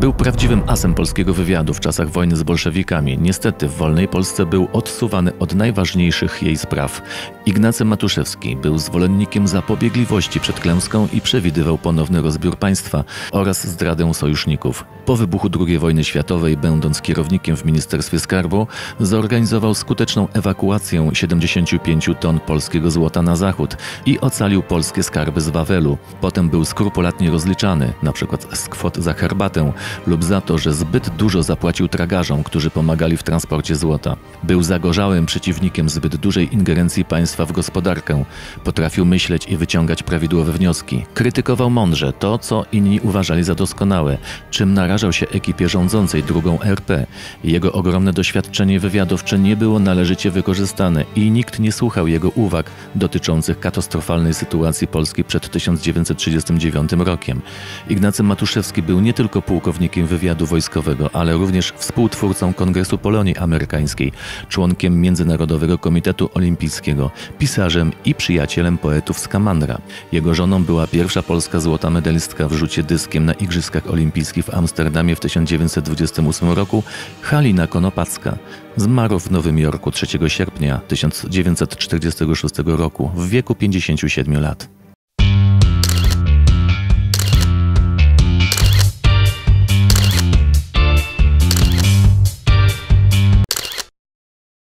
Był prawdziwym asem polskiego wywiadu w czasach wojny z bolszewikami. Niestety w wolnej Polsce był odsuwany od najważniejszych jej spraw. Ignacy Matuszewski był zwolennikiem zapobiegliwości przed klęską i przewidywał ponowny rozbiór państwa oraz zdradę sojuszników. Po wybuchu II wojny światowej, będąc kierownikiem w Ministerstwie Skarbu, zorganizował skuteczną ewakuację 75 ton polskiego złota na zachód i ocalił polskie skarby z Wawelu. Potem był skrupulatnie rozliczany, np. z kwot za herbatę lub za to, że zbyt dużo zapłacił tragarzom, którzy pomagali w transporcie złota. Był zagorzałym przeciwnikiem zbyt dużej ingerencji państwa w gospodarkę. Potrafił myśleć i wyciągać prawidłowe wnioski. Krytykował mądrze to, co inni uważali za doskonałe, czym narażał się ekipie rządzącej drugą RP. Jego ogromne doświadczenie wywiadowcze nie było należycie wykorzystane i nikt nie słuchał jego uwag dotyczących katastrofalnej sytuacji Polski przed 1939 rokiem. Ignacy Matuszewski był nie tylko pułkownikiem wywiadu wojskowego, ale również współtwórcą Kongresu Polonii Amerykańskiej, członkiem Międzynarodowego Komitetu Olimpijskiego, pisarzem i przyjacielem poetów z. Jego żoną była pierwsza polska złota medalistka w rzucie dyskiem na Igrzyskach Olimpijskich w Amsterdamie w 1928 roku, Halina Konopacka. Zmarł w Nowym Jorku 3 sierpnia 1946 roku w wieku 57 lat.